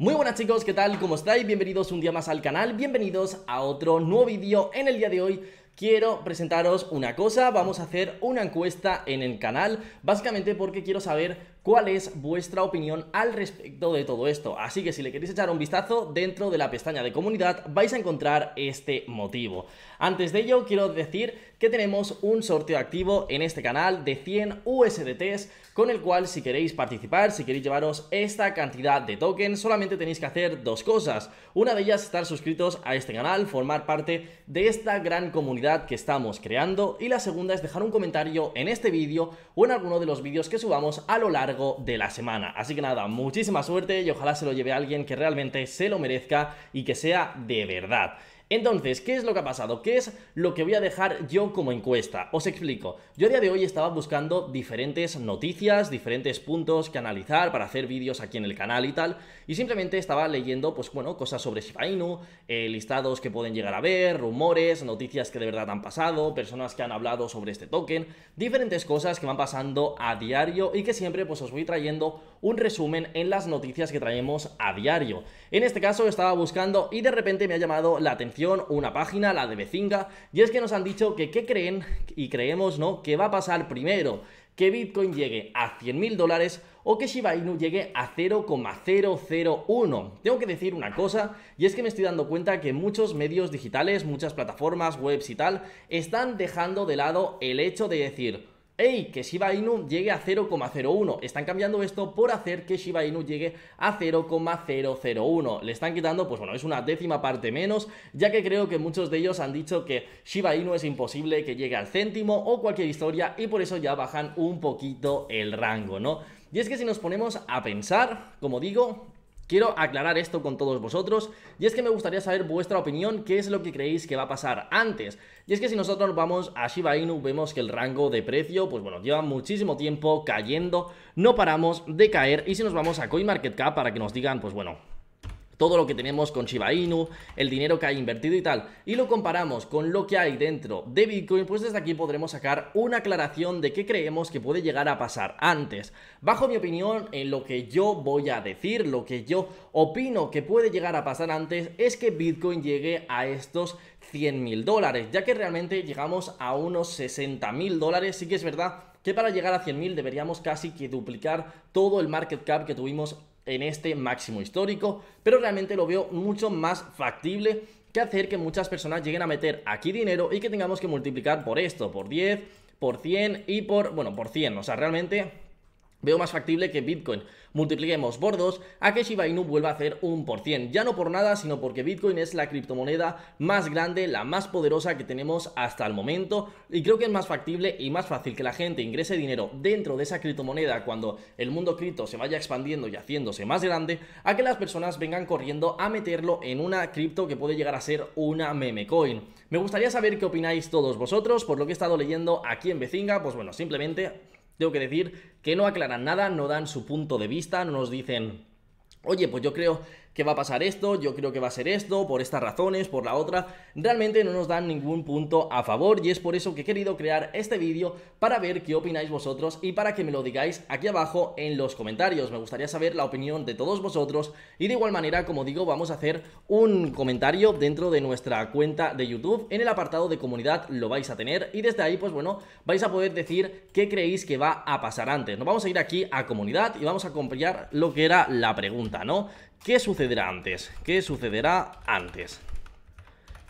Muy buenas chicos, ¿qué tal? ¿Cómo estáis? Bienvenidos un día más al canal, bienvenidos a otro nuevo vídeo en el día de hoy quiero presentaros una cosa, vamos a hacer una encuesta en el canal, básicamente porque quiero saber cuál es vuestra opinión al respecto de todo esto. Así que si le queréis echar un vistazo, dentro de la pestaña de comunidad vais a encontrar este motivo. Antes de ello, quiero decir que tenemos un sorteo activo en este canal de 100 USDTs, con el cual si queréis participar, si queréis llevaros esta cantidad de tokens, solamente tenéis que hacer dos cosas. Una de ellas, estar suscritos a este canal, formar parte de esta gran comunidad que estamos creando, y la segunda es dejar un comentario en este vídeo o en alguno de los vídeos que subamos a lo largo de la semana. Así que nada, muchísima suerte y ojalá se lo lleve a alguien que realmente se lo merezca y que sea de verdad. Entonces, ¿qué es lo que ha pasado? ¿Qué es lo que voy a dejar yo como encuesta? Os explico. Yo a día de hoy estaba buscando diferentes noticias, diferentes puntos que analizar para hacer vídeos aquí en el canal y tal, y simplemente estaba leyendo, pues bueno, cosas sobre Shiba Inu, eh, listados que pueden llegar a ver, rumores, noticias que de verdad han pasado, personas que han hablado sobre este token, diferentes cosas que van pasando a diario y que siempre pues os voy trayendo un resumen en las noticias que traemos a diario. En este caso estaba buscando y de repente me ha llamado la atención una página, la de Bezinga, y es que nos han dicho que qué creen y creemos, ¿no? Que va a pasar primero que Bitcoin llegue a 100.000 dólares o que Shiba Inu llegue a 0,001. Tengo que decir una cosa, y es que me estoy dando cuenta que muchos medios digitales, muchas plataformas, webs y tal, están dejando de lado el hecho de decir, ¡Ey! Que Shiba Inu llegue a 0,01. Están cambiando esto por hacer que Shiba Inu llegue a 0,001. Le están quitando, pues bueno, es una décima parte menos, ya que creo que muchos de ellos han dicho que Shiba Inu es imposible que llegue al céntimo o cualquier historia y por eso ya bajan un poquito el rango, ¿no? Y es que si nos ponemos a pensar, como digo, Quiero aclarar esto con todos vosotros y es que me gustaría saber vuestra opinión, qué es lo que creéis que va a pasar antes. Y es que si nosotros vamos a Shiba Inu vemos que el rango de precio, pues bueno, lleva muchísimo tiempo cayendo, no paramos de caer y si nos vamos a CoinMarketCap para que nos digan, pues bueno, todo lo que tenemos con Shiba Inu, el dinero que hay invertido y tal, y lo comparamos con lo que hay dentro de Bitcoin, pues desde aquí podremos sacar una aclaración de qué creemos que puede llegar a pasar antes. Bajo mi opinión, en lo que yo voy a decir, lo que yo opino que puede llegar a pasar antes, es que Bitcoin llegue a estos 100 mil dólares, ya que realmente llegamos a unos 60 mil dólares, sí que es verdad que para llegar a 100.000 deberíamos casi que duplicar todo el market cap que tuvimos en este máximo histórico, pero realmente lo veo mucho más factible que hacer que muchas personas lleguen a meter aquí dinero y que tengamos que multiplicar por esto, por 10, por 100 y por, bueno, por 100, o sea, realmente Veo más factible que Bitcoin multipliquemos por 2 a que Shiba Inu vuelva a hacer un por cien. Ya no por nada, sino porque Bitcoin es la criptomoneda más grande, la más poderosa que tenemos hasta el momento. Y creo que es más factible y más fácil que la gente ingrese dinero dentro de esa criptomoneda cuando el mundo cripto se vaya expandiendo y haciéndose más grande, a que las personas vengan corriendo a meterlo en una cripto que puede llegar a ser una meme coin. Me gustaría saber qué opináis todos vosotros, por lo que he estado leyendo aquí en Bezinga, pues bueno, simplemente tengo que decir que no aclaran nada, no dan su punto de vista, no nos dicen, oye, pues yo creo que va a pasar esto, yo creo que va a ser esto, por estas razones, por la otra, realmente no nos dan ningún punto a favor y es por eso que he querido crear este vídeo para ver qué opináis vosotros y para que me lo digáis aquí abajo en los comentarios. Me gustaría saber la opinión de todos vosotros y de igual manera, como digo, vamos a hacer un comentario dentro de nuestra cuenta de YouTube. En el apartado de comunidad lo vais a tener y desde ahí, pues bueno, vais a poder decir qué creéis que va a pasar antes. Nos vamos a ir aquí a comunidad y vamos a comprar lo que era la pregunta, ¿no? ¿Qué sucederá antes? ¿Qué sucederá antes?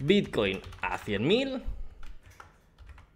Bitcoin a 100.000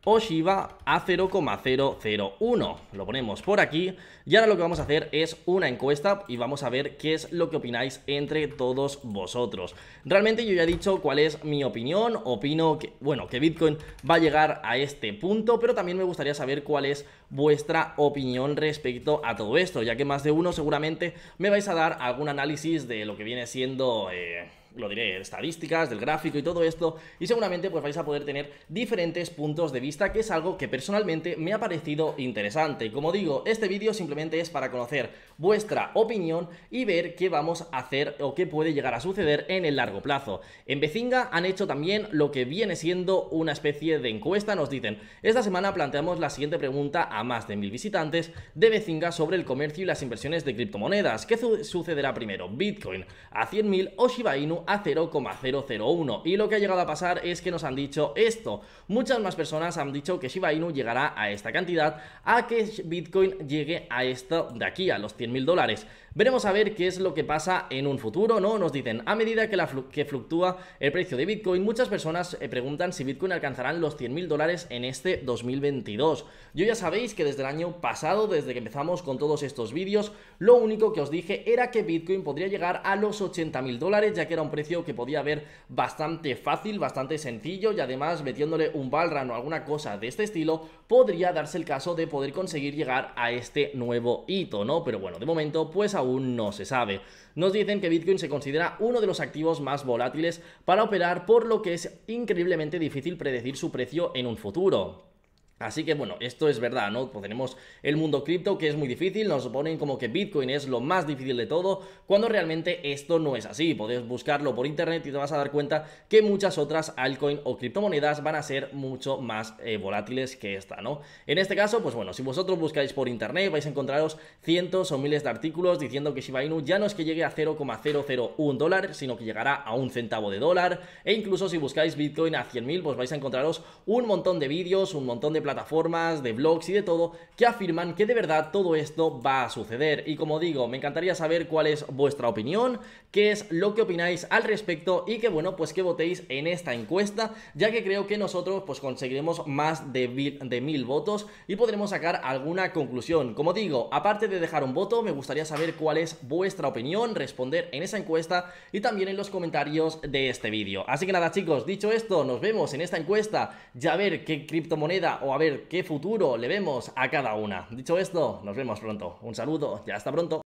o Shiba a 0,001. Lo ponemos por aquí y ahora lo que vamos a hacer es una encuesta y vamos a ver qué es lo que opináis entre todos vosotros. Realmente yo ya he dicho cuál es mi opinión, opino que, bueno, que Bitcoin va a llegar a este punto, pero también me gustaría saber cuál es vuestra opinión respecto a todo esto, ya que más de uno seguramente me vais a dar algún análisis de lo que viene siendo... Eh, lo diré, estadísticas, del gráfico y todo esto, y seguramente pues vais a poder tener diferentes puntos de vista, que es algo que personalmente me ha parecido interesante. Como digo, este vídeo simplemente es para conocer vuestra opinión y ver qué vamos a hacer o qué puede llegar a suceder en el largo plazo. En Bezinga han hecho también lo que viene siendo una especie de encuesta, nos dicen, esta semana planteamos la siguiente pregunta a más de mil visitantes de Bezinga sobre el comercio y las inversiones de criptomonedas. ¿Qué sucederá primero? ¿Bitcoin a 100.000 o Shiba Inu a 0,001? Y lo que ha llegado a pasar es que nos han dicho esto. Muchas más personas han dicho que Shiba Inu llegará a esta cantidad a que Bitcoin llegue a esto de aquí, a los 100.000 dólares. Veremos a ver qué es lo que pasa en un futuro, ¿no? Nos dicen, a medida que, la que fluctúa el precio de Bitcoin, muchas personas eh, preguntan si Bitcoin alcanzarán los 100.000 dólares en este 2022. Yo ya sabéis que desde el año pasado, desde que empezamos con todos estos vídeos, lo único que os dije era que Bitcoin podría llegar a los 80.000 dólares, ya que era un precio que podía haber bastante fácil, bastante sencillo, y además metiéndole un Balran o alguna cosa de este estilo, podría darse el caso de poder conseguir llegar a este nuevo hito, ¿no? Pero bueno, de momento, pues aún no se sabe. Nos dicen que Bitcoin se considera uno de los activos más volátiles para operar, por lo que es increíblemente difícil predecir su precio en un futuro. Así que bueno, esto es verdad, ¿no? Pues tenemos el mundo cripto que es muy difícil, nos ponen como que Bitcoin es lo más difícil de todo, cuando realmente esto no es así. Podéis buscarlo por internet y te vas a dar cuenta que muchas otras altcoin o criptomonedas van a ser mucho más eh, volátiles que esta, ¿no? En este caso, pues bueno, si vosotros buscáis por internet vais a encontraros cientos o miles de artículos diciendo que Shiba Inu ya no es que llegue a 0,001 dólar, sino que llegará a un centavo de dólar, e incluso si buscáis Bitcoin a 100.000, pues vais a encontraros un montón de vídeos, un montón de plataformas, de blogs y de todo que afirman que de verdad todo esto va a suceder. Y como digo, me encantaría saber cuál es vuestra opinión, qué es lo que opináis al respecto y que bueno, pues que votéis en esta encuesta, ya que creo que nosotros pues conseguiremos más de mil, de mil votos y podremos sacar alguna conclusión. Como digo, aparte de dejar un voto, me gustaría saber cuál es vuestra opinión, responder en esa encuesta y también en los comentarios de este vídeo. Así que nada chicos, dicho esto, nos vemos en esta encuesta, ya ver qué criptomoneda o a ver qué futuro le vemos a cada una. Dicho esto, nos vemos pronto. Un saludo y hasta pronto.